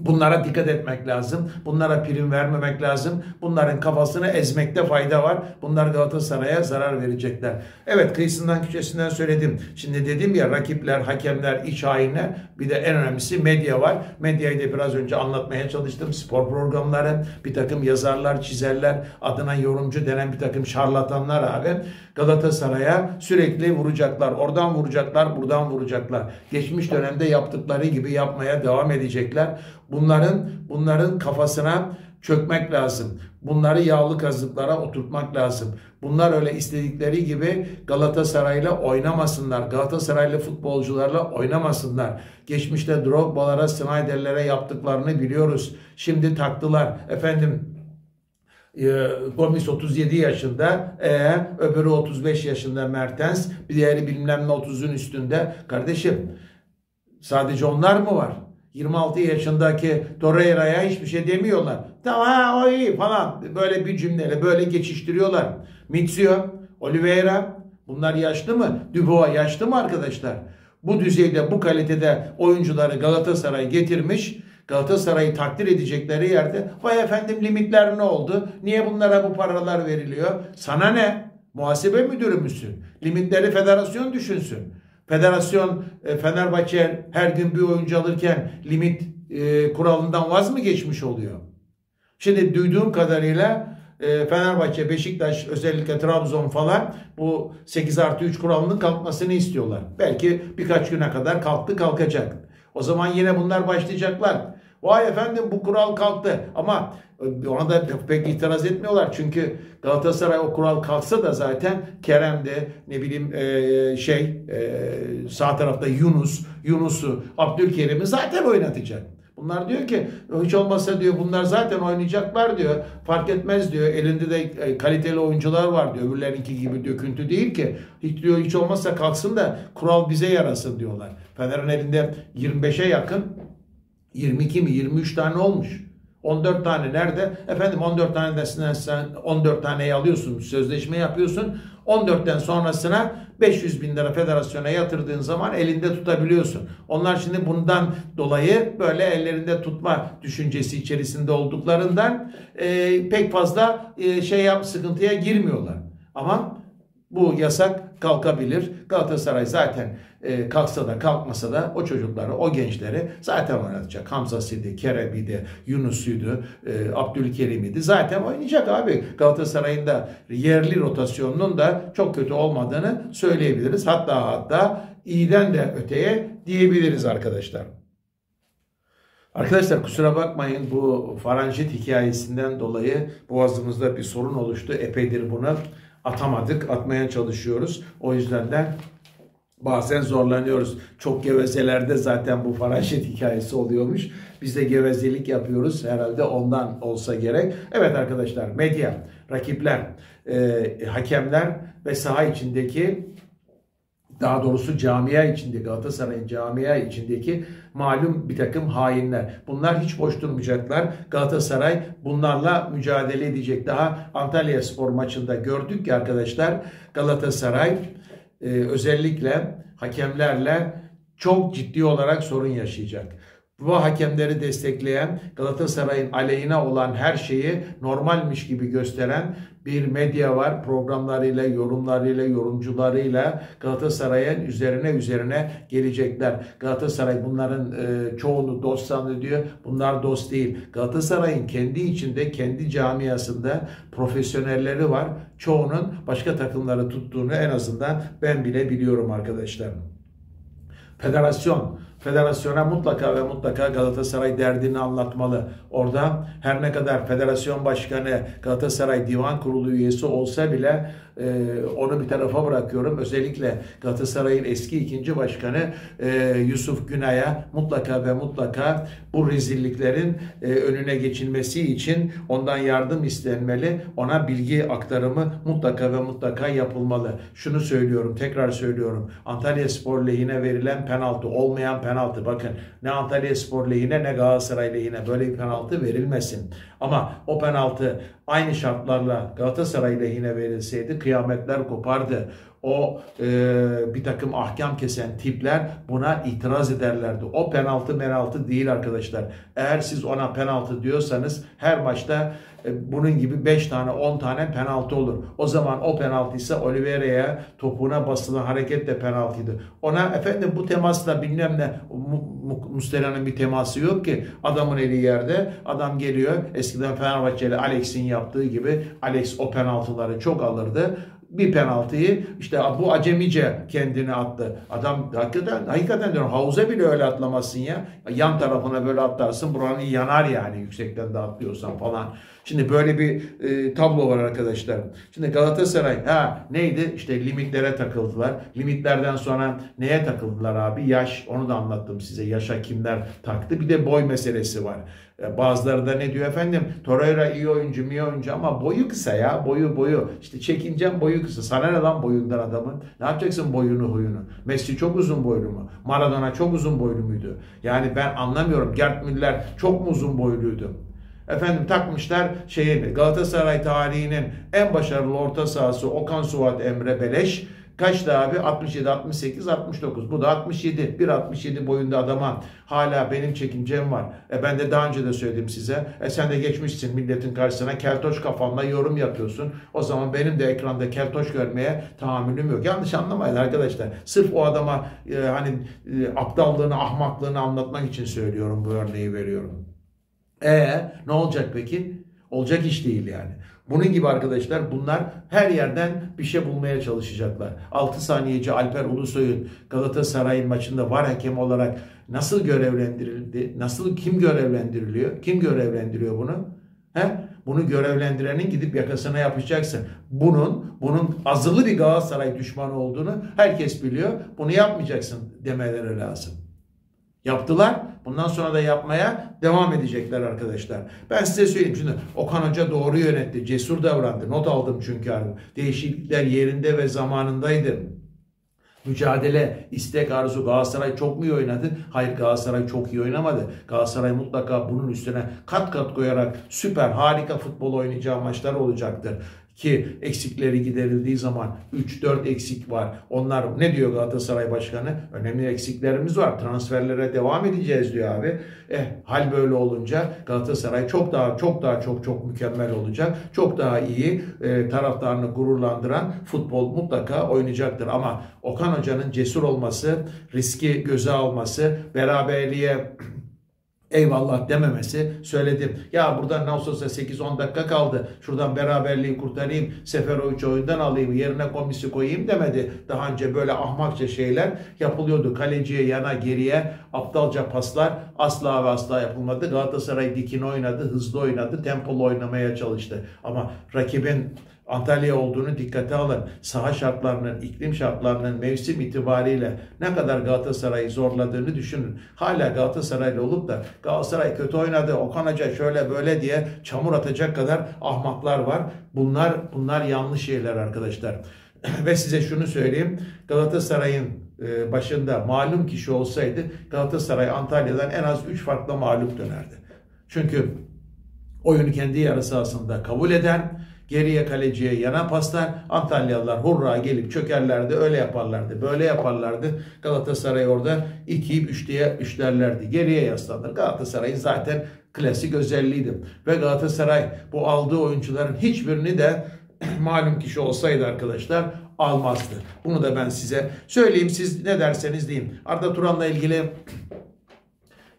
Bunlara dikkat etmek lazım. Bunlara prim vermemek lazım. Bunların kafasını ezmekte fayda var. Bunlar Galatasaray'a zarar verecekler. Evet kıyısından köşesinden söyledim. Şimdi dedim ya rakipler, hakemler, iç hainler bir de en önemlisi medya var. Medyayı da biraz önce anlatmaya çalıştım. Spor programları, bir takım yazarlar, çizerler, adına yorumcu denen bir takım şarlatanlar abi Galatasaray'a sürekli vuracaklar. Oradan vuracaklar, buradan vuracaklar. Geçmiş dönemde yaptıkları gibi yapmaya devam edecekler. Bunların bunların kafasına çökmek lazım. Bunları yağlı kazıklara oturtmak lazım. Bunlar öyle istedikleri gibi Galatasaray'la oynamasınlar. Galatasaraylı futbolcularla oynamasınlar. Geçmişte Drogba'lara, Snyder'lere yaptıklarını biliyoruz. Şimdi taktılar. Efendim Gomis 37 yaşında, e, öbürü 35 yaşında Mertens, bir diğeri bilmem ne 30'un üstünde. Kardeşim sadece onlar mı var? 26 yaşındaki Torreira'ya hiçbir şey demiyorlar. Tamam o iyi falan. Böyle bir cümleyle böyle geçiştiriyorlar. Mitsio, Oliveira bunlar yaşlı mı? Dubois yaşlı mı arkadaşlar? Bu düzeyde bu kalitede oyuncuları Galatasaray getirmiş. Galatasaray'ı takdir edecekleri yerde vay efendim limitler ne oldu? Niye bunlara bu paralar veriliyor? Sana ne? Muhasebe müdürü müsün? Limitleri federasyon düşünsün. Federasyon e, Fenerbahçe her gün bir oyuncu alırken limit e, kuralından vaz mı geçmiş oluyor? Şimdi duyduğum kadarıyla e, Fenerbahçe, Beşiktaş, özellikle Trabzon falan bu 8 artı 3 kuralının kalkmasını istiyorlar. Belki birkaç güne kadar kalktı kalkacak. O zaman yine bunlar başlayacaklar. Vay efendim bu kural kalktı. Ama ona da pek itiraz etmiyorlar. Çünkü Galatasaray o kural kalksa da zaten Kerem de ne bileyim e, şey e, sağ tarafta Yunus, Yunus'u, Abdülkerim'i zaten oynatacak. Bunlar diyor ki hiç olmazsa diyor bunlar zaten oynayacaklar diyor. Fark etmez diyor. Elinde de e, kaliteli oyuncular var diyor. Öbürlerinki gibi döküntü değil ki. Hiç diyor hiç olmazsa kalksın da kural bize yarasın diyorlar. Fener'in elinde 25'e yakın 22 mi 23 tane olmuş. 14 tane nerede? Efendim 14 tanesinden sen 14 taneyi alıyorsun, sözleşme yapıyorsun. 14'ten sonrasına 500 bin lira federasyona yatırdığın zaman elinde tutabiliyorsun. Onlar şimdi bundan dolayı böyle ellerinde tutma düşüncesi içerisinde olduklarından e, pek fazla e, şey yap sıkıntıya girmiyorlar. Ama bu yasak kalkabilir. Galatasaray zaten e, kalksa da kalkmasa da o çocukları, o gençleri zaten oynatacak. Hamza'sıydı, Kerebi'di, Yunus'uydu, e, Abdülkerim'iydi. Zaten oynayacak abi. Galatasaray'ın da yerli rotasyonunun da çok kötü olmadığını söyleyebiliriz. Hatta hatta iyiden de öteye diyebiliriz arkadaşlar. Arkadaşlar kusura bakmayın bu faranjit hikayesinden dolayı boğazımızda bir sorun oluştu. Epeydir bunu atamadık, atmaya çalışıyoruz. O yüzden de bazen zorlanıyoruz. Çok gevezelerde zaten bu faraşet hikayesi oluyormuş. Biz de gevezelik yapıyoruz. Herhalde ondan olsa gerek. Evet arkadaşlar medya, rakipler, e, hakemler ve saha içindeki daha doğrusu camia içinde Galatasaray'ın camia içindeki malum bir takım hainler. Bunlar hiç boş durmayacaklar. Galatasaray bunlarla mücadele edecek. Daha Antalya Spor maçında gördük ki arkadaşlar Galatasaray e, özellikle hakemlerle çok ciddi olarak sorun yaşayacak. Bu hakemleri destekleyen, Galatasaray'ın aleyhine olan her şeyi normalmiş gibi gösteren bir medya var. Programlarıyla, yorumlarıyla, yorumcularıyla Galatasaray'ın üzerine üzerine gelecekler. Galatasaray bunların e, çoğunu dost zannediyor. Bunlar dost değil. Galatasaray'ın kendi içinde, kendi camiasında profesyonelleri var. Çoğunun başka takımları tuttuğunu en azından ben bile biliyorum arkadaşlar. Federasyon federasyona mutlaka ve mutlaka Galatasaray derdini anlatmalı. Orada her ne kadar federasyon başkanı Galatasaray Divan Kurulu üyesi olsa bile e, onu bir tarafa bırakıyorum. Özellikle Galatasaray'ın eski ikinci başkanı e, Yusuf Günay'a mutlaka ve mutlaka bu rezilliklerin e, önüne geçilmesi için ondan yardım istenmeli. Ona bilgi aktarımı mutlaka ve mutlaka yapılmalı. Şunu söylüyorum, tekrar söylüyorum. Antalya Spor lehine verilen penaltı, olmayan penaltı bakın ne Antalya Spor lehine ne Galatasaray lehine böyle bir penaltı verilmesin. Ama o penaltı aynı şartlarla Galatasaray lehine verilseydi kıyametler kopardı. O e, bir takım ahkam kesen tipler buna itiraz ederlerdi. O penaltı penaltı değil arkadaşlar. Eğer siz ona penaltı diyorsanız her maçta bunun gibi 5 tane 10 tane penaltı olur. O zaman o penaltı ise Oliveira'ya topuğuna basılan hareket de penaltıydı. Ona efendim bu temasla bilmem ne Muslera'nın bir teması yok ki. Adamın eli yerde. Adam geliyor. Eskiden Fenerbahçeli Alex'in yaptığı gibi Alex o penaltıları çok alırdı bir penaltıyı işte bu acemice kendini attı. Adam hakikaten, hakikaten diyorum havuza bile öyle atlamazsın ya. Yan tarafına böyle atlarsın buranın yanar yani yüksekten de atlıyorsan falan. Şimdi böyle bir e, tablo var arkadaşlar. Şimdi Galatasaray ha neydi? İşte limitlere takıldılar. Limitlerden sonra neye takıldılar abi? Yaş. Onu da anlattım size. Yaşa kimler taktı. Bir de boy meselesi var. E, bazıları da ne diyor efendim? Torreira iyi oyuncu, iyi oyuncu ama boyu kısa ya. Boyu boyu. İşte çekincem boyu kısa. Sana ne lan boyundan adamın? Ne yapacaksın boyunu huyunu? Messi çok uzun boylu mu? Maradona çok uzun boylu muydu? Yani ben anlamıyorum. Gerd Müller çok mu uzun boyluydu? Efendim takmışlar şeye Galatasaray tarihinin en başarılı orta sahası Okan Suat Emre Beleş. Kaçtı abi? 67, 68, 69. Bu da 67. 1.67 boyunda adama hala benim çekincem var. E ben de daha önce de söyledim size. E sen de geçmişsin milletin karşısına keltoş kafanla yorum yapıyorsun. O zaman benim de ekranda keltoş görmeye tahammülüm yok. Yanlış anlamayın arkadaşlar. Sırf o adama e, hani e, aptallığını, ahmaklığını anlatmak için söylüyorum bu örneği veriyorum. E ne olacak peki? Olacak iş değil yani. Bunun gibi arkadaşlar bunlar her yerden bir şey bulmaya çalışacaklar. 6 saniyeci Alper Ulusoy'un Galatasaray'ın maçında var hakem olarak nasıl görevlendirildi? Nasıl kim görevlendiriliyor? Kim görevlendiriyor bunu? He? Bunu görevlendirenin gidip yakasına yapacaksın. Bunun bunun azılı bir Galatasaray düşmanı olduğunu herkes biliyor. Bunu yapmayacaksın demeleri lazım. Yaptılar Bundan sonra da yapmaya devam edecekler arkadaşlar. Ben size söyleyeyim şimdi Okan Hoca doğru yönetti, cesur davrandı. Not aldım çünkü. Değişiklikler yerinde ve zamanındaydı. Mücadele, istek, arzu Galatasaray çok mu iyi oynadı? Hayır Galatasaray çok iyi oynamadı. Galatasaray mutlaka bunun üstüne kat kat koyarak süper harika futbol oynayacağı maçlar olacaktır ki eksikleri giderildiği zaman 3-4 eksik var. Onlar ne diyor Galatasaray Başkanı? Önemli eksiklerimiz var. Transferlere devam edeceğiz diyor abi. Eh hal böyle olunca Galatasaray çok daha çok daha çok çok mükemmel olacak. Çok daha iyi e, taraftarını gururlandıran futbol mutlaka oynayacaktır. Ama Okan Hoca'nın cesur olması, riski göze alması, beraberliğe eyvallah dememesi söyledim. Ya buradan nasıl olsa 8-10 dakika kaldı. Şuradan beraberliği kurtarayım. Seferovic oyundan alayım. Yerine komisi koyayım demedi. Daha önce böyle ahmakça şeyler yapılıyordu. Kaleciye yana geriye aptalca paslar asla ve asla yapılmadı. Galatasaray dikini oynadı. Hızlı oynadı. Tempolu oynamaya çalıştı. Ama rakibin Antalya olduğunu dikkate alın. Saha şartlarının, iklim şartlarının mevsim itibariyle ne kadar Galatasaray'ı zorladığını düşünün. Hala Galatasaraylı olup da Galatasaray kötü oynadı, Okan Hoca şöyle böyle diye çamur atacak kadar ahmaklar var. Bunlar bunlar yanlış şeyler arkadaşlar. Ve size şunu söyleyeyim. Galatasaray'ın e, başında malum kişi olsaydı Galatasaray Antalya'dan en az 3 farklı mağlup dönerdi. Çünkü oyunu kendi yarı sahasında kabul eden, Geriye kaleciye yana paslar. Antalyalılar hurra gelip çökerlerdi. Öyle yaparlardı. Böyle yaparlardı. Galatasaray orada 2'yi 3 diye üçlerlerdi. Geriye yaslanır. Galatasaray'ın zaten klasik özelliğiydi. Ve Galatasaray bu aldığı oyuncuların hiçbirini de malum kişi olsaydı arkadaşlar almazdı. Bunu da ben size söyleyeyim. Siz ne derseniz deyin. Arda Turan'la ilgili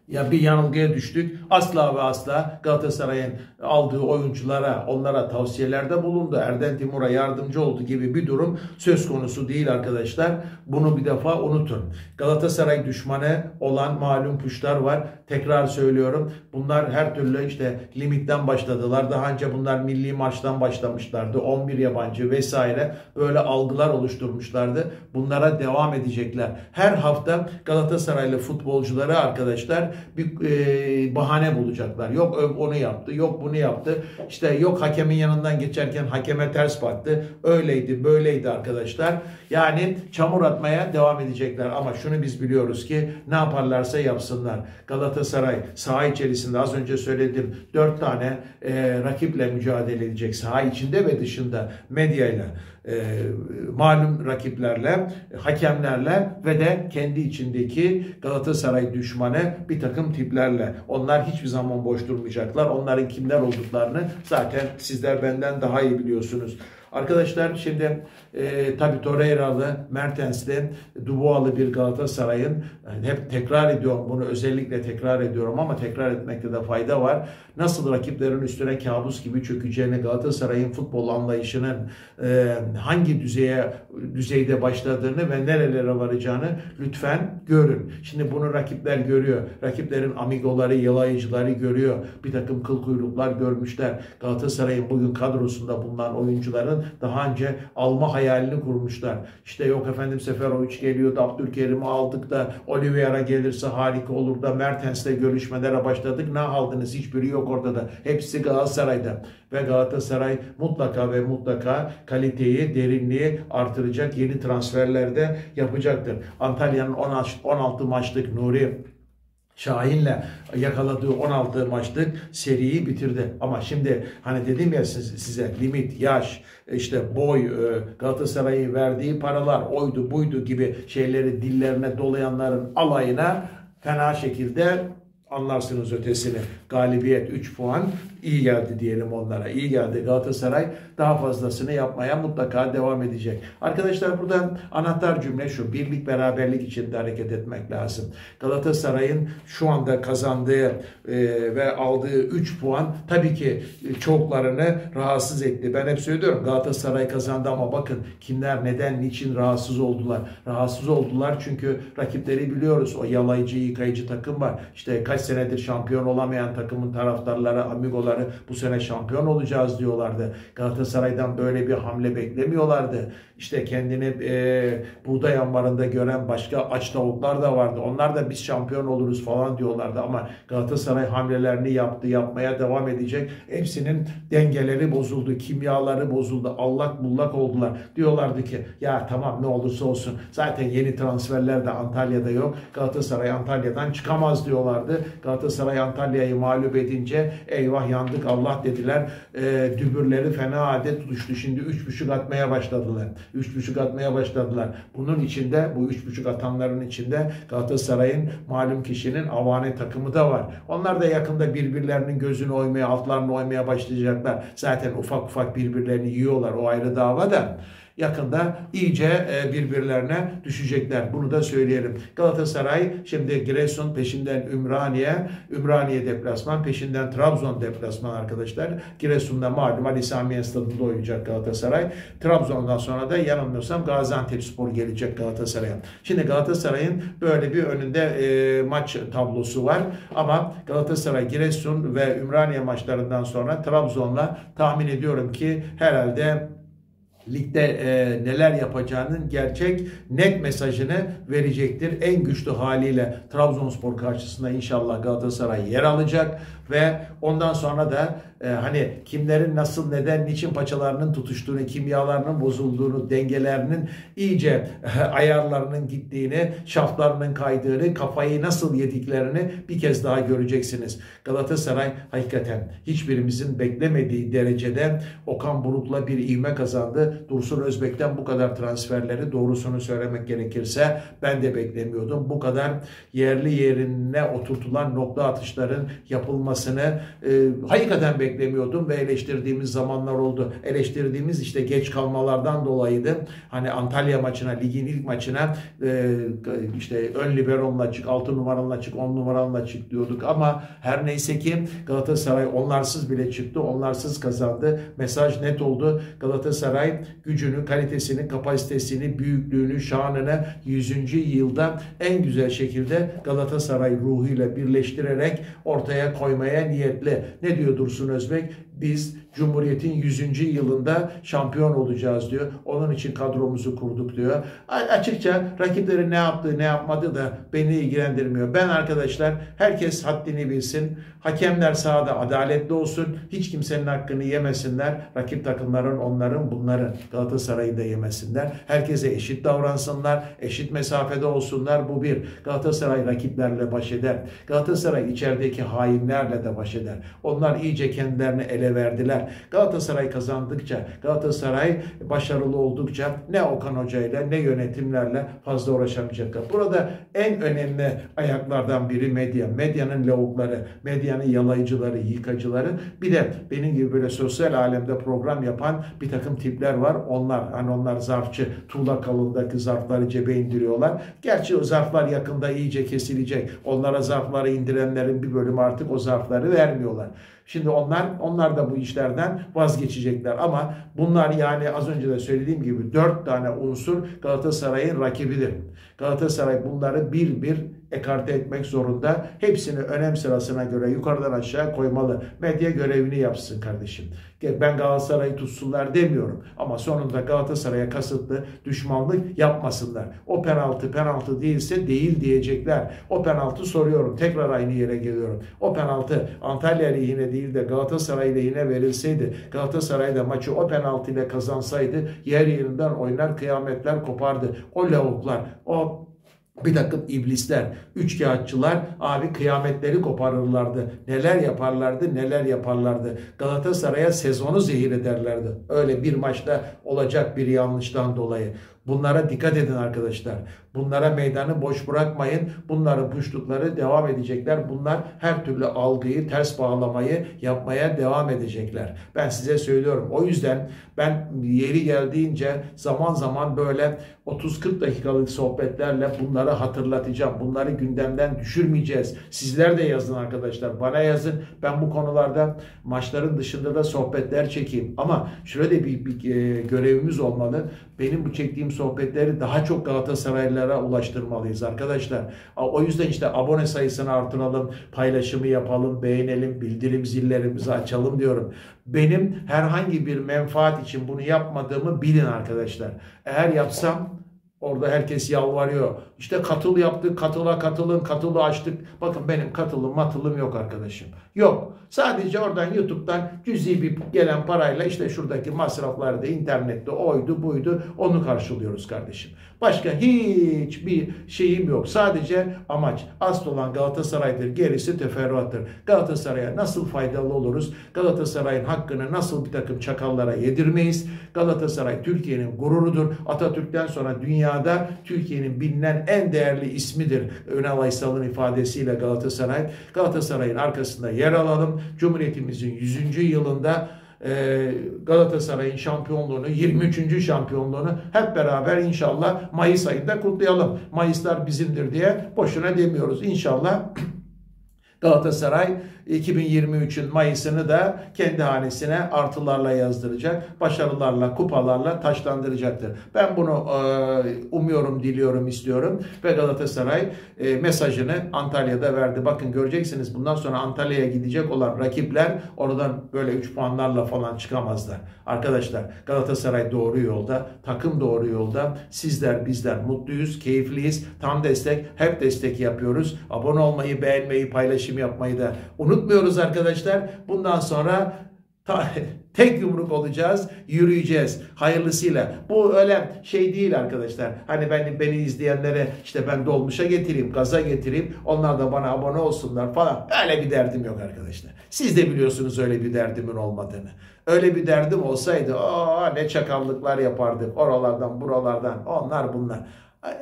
ya bir yanılgıya düştük. Asla ve asla Galatasaray'ın aldığı oyunculara, onlara tavsiyelerde bulundu. Erden Timur'a yardımcı oldu gibi bir durum söz konusu değil arkadaşlar. Bunu bir defa unutun. Galatasaray düşmanı olan malum puşlar var. Tekrar söylüyorum. Bunlar her türlü işte limitten başladılar. Daha önce bunlar milli maçtan başlamışlardı. 11 yabancı vesaire böyle algılar oluşturmuşlardı. Bunlara devam edecekler. Her hafta Galatasaraylı futbolcuları arkadaşlar bir e, bahane bulacaklar. Yok onu yaptı, yok bunu yaptı. İşte yok hakemin yanından geçerken hakeme ters baktı. Öyleydi, böyleydi arkadaşlar. Yani çamur atmaya devam edecekler. Ama şunu biz biliyoruz ki ne yaparlarsa yapsınlar. Galatasaray saha içerisinde az önce söyledim dört tane e, rakiple mücadele edecek. Saha içinde ve dışında medyayla e, malum rakiplerle, hakemlerle ve de kendi içindeki Galatasaray düşmanı bir takım tiplerle. Onlar hiçbir zaman boş durmayacaklar. Onların kimler olduklarını zaten sizler benden daha iyi biliyorsunuz. Arkadaşlar şimdi e, tabi Torreira'lı, Mertens'li, Dubois'lı bir Galatasaray'ın yani hep tekrar ediyorum bunu özellikle tekrar ediyorum ama tekrar etmekte de fayda var. Nasıl rakiplerin üstüne kabus gibi çökeceğini Galatasaray'ın futbol anlayışının e, hangi düzeye düzeyde başladığını ve nerelere varacağını lütfen görün. Şimdi bunu rakipler görüyor. Rakiplerin amigoları, yalayıcıları görüyor. Bir takım kıl kuyruklar görmüşler. Galatasaray'ın bugün kadrosunda bulunan oyuncuların daha önce alma hayalini kurmuşlar. İşte yok efendim Seferovic geliyor da Abdülkerim'i aldık da Oliveira gelirse harika olur da Mertens'le görüşmelere başladık. Ne aldınız? Hiçbiri yok ortada. Hepsi Galatasaray'da. Ve Galatasaray mutlaka ve mutlaka kaliteyi, derinliği artıracak yeni transferlerde yapacaktır. Antalya'nın 16 maçlık Nuri Şahin'le yakaladığı 16 maçlık seriyi bitirdi. Ama şimdi hani dedim ya size limit, yaş, işte boy, e, Galatasaray'ın verdiği paralar, oydu buydu gibi şeyleri dillerine dolayanların alayına fena şekilde anlarsınız ötesini. Galibiyet 3 puan iyi geldi diyelim onlara. İyi geldi. Galatasaray daha fazlasını yapmaya mutlaka devam edecek. Arkadaşlar burada anahtar cümle şu. Birlik beraberlik içinde hareket etmek lazım. Galatasaray'ın şu anda kazandığı e, ve aldığı 3 puan tabii ki çoklarını rahatsız etti. Ben hep söylüyorum Galatasaray kazandı ama bakın kimler neden niçin rahatsız oldular. Rahatsız oldular çünkü rakipleri biliyoruz. O yalayıcı yıkayıcı takım var. İşte kaç senedir şampiyon olamayan takımın taraftarları, amigolar oyuncuları bu sene şampiyon olacağız diyorlardı. Galatasaray'dan böyle bir hamle beklemiyorlardı. İşte kendini e, buğday ambarında gören başka aç tavuklar da vardı. Onlar da biz şampiyon oluruz falan diyorlardı ama Galatasaray hamlelerini yaptı, yapmaya devam edecek. Hepsinin dengeleri bozuldu, kimyaları bozuldu, allak bullak oldular. Diyorlardı ki ya tamam ne olursa olsun zaten yeni transferler de Antalya'da yok. Galatasaray Antalya'dan çıkamaz diyorlardı. Galatasaray Antalya'yı mağlup edince eyvah yandık Allah dediler. E, dübürleri fena adet düştü. Şimdi 3.5 atmaya başladılar. 3.5 atmaya başladılar. Bunun içinde bu 3.5 atanların içinde Galatasaray'ın malum kişinin avane takımı da var. Onlar da yakında birbirlerinin gözünü oymaya, altlarını oymaya başlayacaklar. Zaten ufak ufak birbirlerini yiyorlar. O ayrı dava da yakında iyice e, birbirlerine düşecekler. Bunu da söyleyelim. Galatasaray şimdi Giresun peşinden Ümraniye, Ümraniye deplasman peşinden Trabzon deplasman arkadaşlar. Giresun'da malum Ali Samiye stadında oynayacak Galatasaray. Trabzon'dan sonra da yanılmıyorsam Gaziantep Spor gelecek Galatasaray'a. Şimdi Galatasaray'ın böyle bir önünde e, maç tablosu var. Ama Galatasaray, Giresun ve Ümraniye maçlarından sonra Trabzon'la tahmin ediyorum ki herhalde ligde e, neler yapacağının gerçek net mesajını verecektir. En güçlü haliyle Trabzonspor karşısında inşallah Galatasaray yer alacak ve ondan sonra da e, hani kimlerin nasıl neden niçin paçalarının tutuştuğunu, kimyalarının bozulduğunu, dengelerinin iyice e, ayarlarının gittiğini, şaftlarının kaydığını, kafayı nasıl yediklerini bir kez daha göreceksiniz. Galatasaray hakikaten hiçbirimizin beklemediği derecede Okan Buruk'la bir ivme kazandı. Dursun Özbek'ten bu kadar transferleri doğrusunu söylemek gerekirse ben de beklemiyordum. Bu kadar yerli yerine oturtulan nokta atışların yapılmasını e, hakikaten beklemiyordum ve eleştirdiğimiz zamanlar oldu. Eleştirdiğimiz işte geç kalmalardan dolayıydı. Hani Antalya maçına, ligin ilk maçına e, işte ön liberonla çık, 6 numaranla çık, 10 numaranla çık diyorduk ama her neyse ki Galatasaray onlarsız bile çıktı. Onlarsız kazandı. Mesaj net oldu. Galatasaray gücünü, kalitesini, kapasitesini, büyüklüğünü, şanını 100. yılda en güzel şekilde Galatasaray ruhuyla birleştirerek ortaya koymaya niyetli. Ne diyor Dursun Özbek? Biz Cumhuriyet'in 100. yılında şampiyon olacağız diyor. Onun için kadromuzu kurduk diyor. Açıkça rakipleri ne yaptığı ne yapmadı da beni ilgilendirmiyor. Ben arkadaşlar herkes haddini bilsin. Hakemler sahada adaletli olsun. Hiç kimsenin hakkını yemesinler. Rakip takımların onların bunların Galatasaray'ı da yemesinler. Herkese eşit davransınlar. Eşit mesafede olsunlar. Bu bir. Galatasaray rakiplerle baş eder. Galatasaray içerideki hainlerle de baş eder. Onlar iyice kendilerini ele verdiler. Galatasaray kazandıkça, Galatasaray başarılı oldukça ne Okan Hoca ile ne yönetimlerle fazla uğraşamayacaklar. Burada en önemli ayaklardan biri medya. Medyanın lavukları, medyanın yalayıcıları, yıkacıları. Bir de benim gibi böyle sosyal alemde program yapan bir takım tipler var. Onlar hani onlar zarfçı, tuğla kalındaki zarfları cebe indiriyorlar. Gerçi o zarflar yakında iyice kesilecek. Onlara zarfları indirenlerin bir bölümü artık o zarfları vermiyorlar. Şimdi onlar onlar da bu işlerden vazgeçecekler ama bunlar yani az önce de söylediğim gibi dört tane unsur Galatasaray'ın rakibidir. Galatasaray bunları bir bir ekarte etmek zorunda. Hepsini önem sırasına göre yukarıdan aşağı koymalı. Medya görevini yapsın kardeşim. Ben Galatasaray'ı tutsunlar demiyorum. Ama sonunda Galatasaray'a kasıtlı düşmanlık yapmasınlar. O penaltı penaltı değilse değil diyecekler. O penaltı soruyorum. Tekrar aynı yere geliyorum. O penaltı Antalya lehine değil de Galatasaray lehine verilseydi, Galatasaray da maçı o penaltı ile kazansaydı yer yerinden oynar kıyametler kopardı. O lavuklar, o bir takım iblisler, üçkağıtçılar abi kıyametleri koparırlardı. Neler yaparlardı, neler yaparlardı. Galatasaray'a sezonu zehir ederlerdi. Öyle bir maçta olacak bir yanlıştan dolayı. Bunlara dikkat edin arkadaşlar. Bunlara meydanı boş bırakmayın. Bunların puşlukları devam edecekler. Bunlar her türlü algıyı, ters bağlamayı yapmaya devam edecekler. Ben size söylüyorum. O yüzden ben yeri geldiğince zaman zaman böyle 30-40 dakikalık sohbetlerle bunları hatırlatacağım. Bunları gündemden düşürmeyeceğiz. Sizler de yazın arkadaşlar. Bana yazın. Ben bu konularda maçların dışında da sohbetler çekeyim. Ama şöyle bir, bir e, görevimiz olmalı. Benim bu çektiğim sohbetleri daha çok Galatasaraylılara ulaştırmalıyız arkadaşlar. O yüzden işte abone sayısını artıralım, paylaşımı yapalım, beğenelim, bildirim zillerimizi açalım diyorum. Benim herhangi bir menfaat için bunu yapmadığımı bilin arkadaşlar. Eğer yapsam Orada herkes yalvarıyor. İşte katıl yaptık, katıla katılın, katılı açtık. Bakın benim katılım matılım yok arkadaşım. Yok. Sadece oradan YouTube'dan cüzi bir gelen parayla işte şuradaki masraflarda internette oydu buydu onu karşılıyoruz kardeşim. Başka hiçbir şeyim yok. Sadece amaç asıl olan Galatasaray'dır. Gerisi teferruattır. Galatasaray'a nasıl faydalı oluruz? Galatasaray'ın hakkını nasıl bir takım çakallara yedirmeyiz? Galatasaray Türkiye'nin gururudur. Atatürk'ten sonra dünyada Türkiye'nin bilinen en değerli ismidir. Önal Aysal'ın ifadesiyle Galatasaray. Galatasaray'ın arkasında yer alalım. Cumhuriyetimizin 100. yılında Galatasaray'ın şampiyonluğunu, 23. şampiyonluğunu hep beraber inşallah Mayıs ayında kutlayalım. Mayıslar bizimdir diye boşuna demiyoruz. İnşallah Galatasaray 2023'ün Mayıs'ını da kendi hanesine artılarla yazdıracak. Başarılarla, kupalarla taşlandıracaktır. Ben bunu e, umuyorum, diliyorum, istiyorum. Ve Galatasaray e, mesajını Antalya'da verdi. Bakın göreceksiniz bundan sonra Antalya'ya gidecek olan rakipler oradan böyle 3 puanlarla falan çıkamazlar. Arkadaşlar Galatasaray doğru yolda, takım doğru yolda. Sizler bizler mutluyuz, keyifliyiz. Tam destek, hep destek yapıyoruz. Abone olmayı, beğenmeyi, paylaşım yapmayı da unutmayın unutmuyoruz arkadaşlar. Bundan sonra ta, tek yumruk olacağız, yürüyeceğiz hayırlısıyla. Bu öyle şey değil arkadaşlar. Hani ben beni izleyenlere işte ben dolmuşa getireyim, gaza getireyim. Onlar da bana abone olsunlar falan. Öyle bir derdim yok arkadaşlar. Siz de biliyorsunuz öyle bir derdimin olmadığını. Öyle bir derdim olsaydı aa ne çakallıklar yapardık. Oralardan, buralardan, onlar bunlar.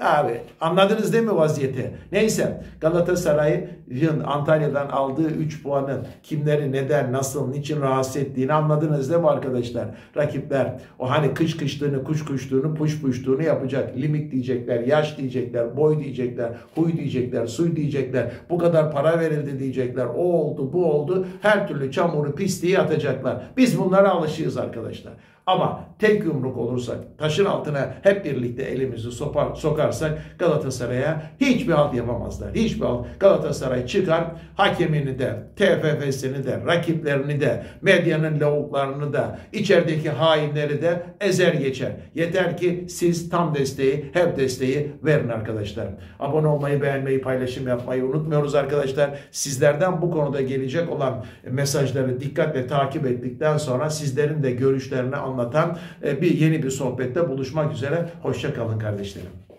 Abi anladınız değil mi vaziyeti? Neyse Galatasaray'ın Antalya'dan aldığı 3 puanın kimleri neden, nasıl, niçin rahatsız ettiğini anladınız değil mi arkadaşlar? Rakipler o hani kış kışlığını, kuş kuşluğunu, puş puştuğunu yapacak. Limit diyecekler, yaş diyecekler, boy diyecekler, huy diyecekler, suy diyecekler. Bu kadar para verildi diyecekler. O oldu, bu oldu. Her türlü çamuru, pisliği atacaklar. Biz bunlara alışığız arkadaşlar. Ama tek yumruk olursak, taşın altına hep birlikte elimizi sopar, sokarsak Galatasaray'a hiçbir halt yapamazlar. Hiçbir halt. Galatasaray çıkar, hakemini de, TFF'sini de, rakiplerini de, medyanın lavuklarını da, içerideki hainleri de ezer geçer. Yeter ki siz tam desteği, hep desteği verin arkadaşlar. Abone olmayı, beğenmeyi, paylaşım yapmayı unutmuyoruz arkadaşlar. Sizlerden bu konuda gelecek olan mesajları dikkatle takip ettikten sonra sizlerin de görüşlerini anlatan e, bir yeni bir sohbette buluşmak üzere. Hoşça kalın kardeşlerim.